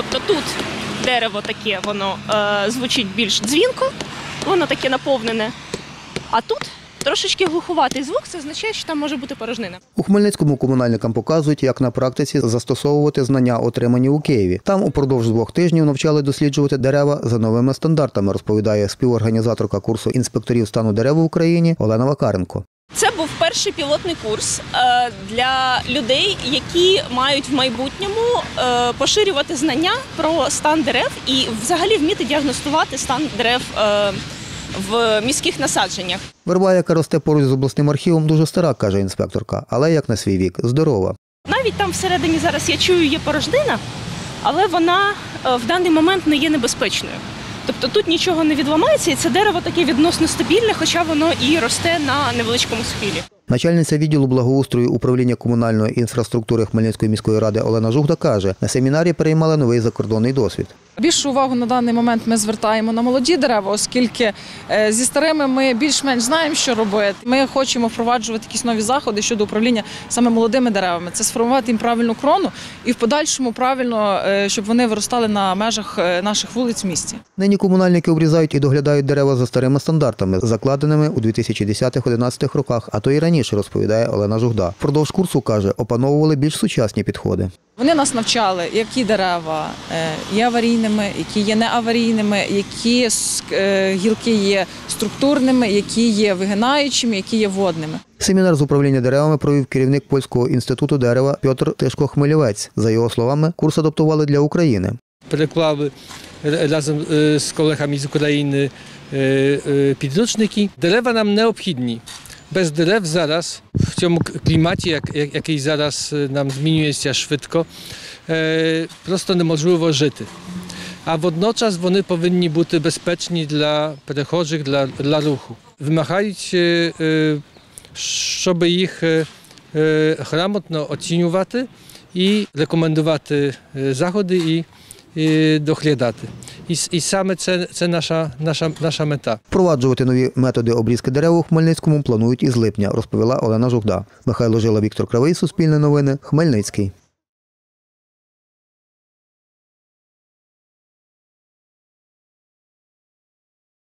Тобто тут дерево таке, воно е, звучить більш дзвінко, воно таке наповнене. А тут трошечки глухуватий звук, це означає, що там може бути порожнина. У Хмельницькому комунальникам показують, як на практиці застосовувати знання, отримані у Києві. Там упродовж двох тижнів навчали досліджувати дерева за новими стандартами, розповідає співорганізаторка курсу інспекторів стану дерев в Україні Олена Вакаренко. Це був перший пілотний курс е, для людей, які мають в майбутньому е, поширювати знання про стан дерев і взагалі вміти діагностувати стан дерев е, в міських насадженнях. Верба, яка росте поруч з обласним архівом, дуже стара, каже інспекторка, але як на свій вік, здорова. Навіть там всередині зараз я чую є порожнина, але вона в даний момент не є небезпечною. Тобто тут нічого не відламається, і це дерево таке відносно стабільне, хоча воно і росте на невеличкому схилі. Начальниця відділу благоустрою управління комунальної інфраструктури Хмельницької міської ради Олена Жугда каже, на семінарі переймали новий закордонний досвід. Більшу увагу на даний момент ми звертаємо на молоді дерева, оскільки е, зі старими ми більш-менш знаємо, що робити. Ми хочемо впроваджувати якісь нові заходи щодо управління саме молодими деревами. Це сформувати їм правильну крону і в подальшому правильно, е, щоб вони виростали на межах е, наших вулиць в місті. Нині комунальники обрізають і доглядають дерева за старими стандартами, закладеними у 2010-11 роках, а то і раніше, розповідає Олена Жугда. Впродовж курсу каже, опановували більш сучасні підходи. Вони нас навчали, які дерева є аварійними, які є неаварійними, які е, гілки є структурними, які є вигинаючими, які є водними. Семінар з управління деревами провів керівник польського інституту дерева Петр Тишко Хмелєвець. За його словами, курс адаптували для України. переклали разом е, з колегами з України е, е, підручники. Дерева нам необхідні. Без дерев зараз в цьому кліматі, як, як- який зараз е, нам змінюється швидко, е, просто неможливо жити. А водночас вони повинні бути безпечні для перехожих, для, руху. Вимагають, е, е, щоб їх е, грамотно оцінювати і рекомендувати заходи і, доглядати. І, і саме це, це наша, наша, наша мета. Впроваджувати нові методи обрізки дерев у Хмельницькому планують із липня, розповіла Олена Жугда. Михайло Жила, Віктор Кривий, Суспільне новини, Хмельницький.